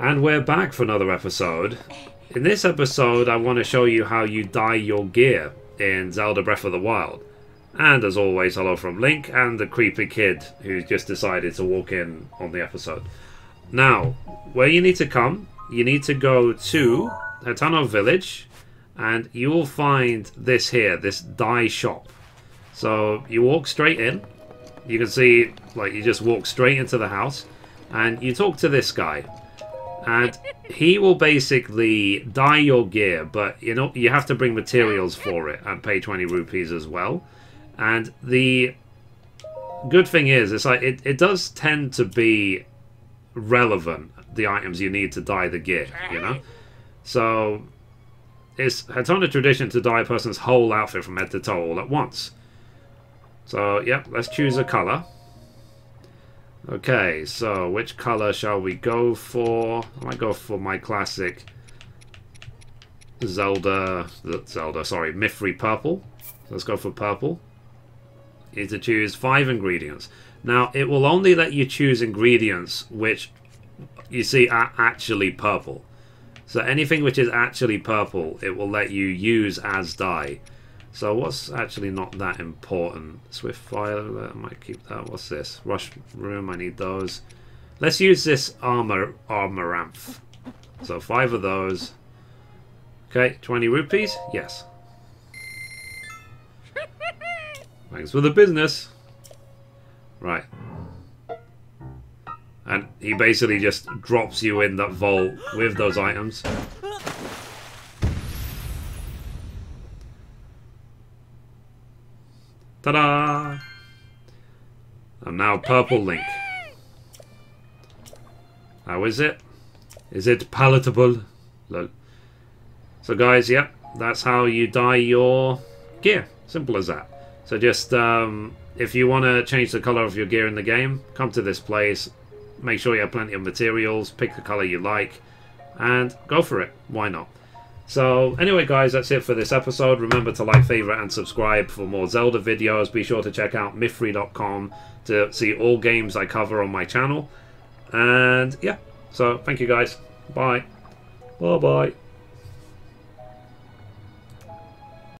And we're back for another episode. In this episode, I want to show you how you dye your gear in Zelda Breath of the Wild. And as always, hello from Link and the creepy kid who's just decided to walk in on the episode. Now, where you need to come, you need to go to Hateno Village and you will find this here, this dye shop. So you walk straight in. You can see, like, you just walk straight into the house and you talk to this guy. And he will basically dye your gear, but you know you have to bring materials for it and pay 20 rupees as well. And the good thing is, it's like it, it does tend to be relevant the items you need to dye the gear, you know? So it's Hateno tradition to dye a person's whole outfit from head to toe all at once. So, yep, let's choose a colour. Okay, so which colour shall we go for? I might go for my classic Zelda, Zelda, sorry, Mithrie purple. Let's go for purple. You need to choose five ingredients. Now, it will only let you choose ingredients which you see are actually purple. So anything which is actually purple, it will let you use as dye. So what's actually not that important? Swift fire, I might keep that. What's this? Rush room, I need those. Let's use this armor armoranth. So five of those. Okay, 20 rupees? Yes. Thanks for the business. Right. And he basically just drops you in that vault with those items. Ta-da! I'm now Purple Link. How is it? Is it palatable? Lol. So guys, yep, that's how you dye your gear. Simple as that. So just, um, if you want to change the color of your gear in the game, come to this place. Make sure you have plenty of materials. Pick the color you like. And go for it. Why not? So anyway guys, that's it for this episode. Remember to like, favorite and subscribe for more Zelda videos. Be sure to check out mithrie.com to see all games I cover on my channel. And yeah, so thank you guys. Bye. Bye bye.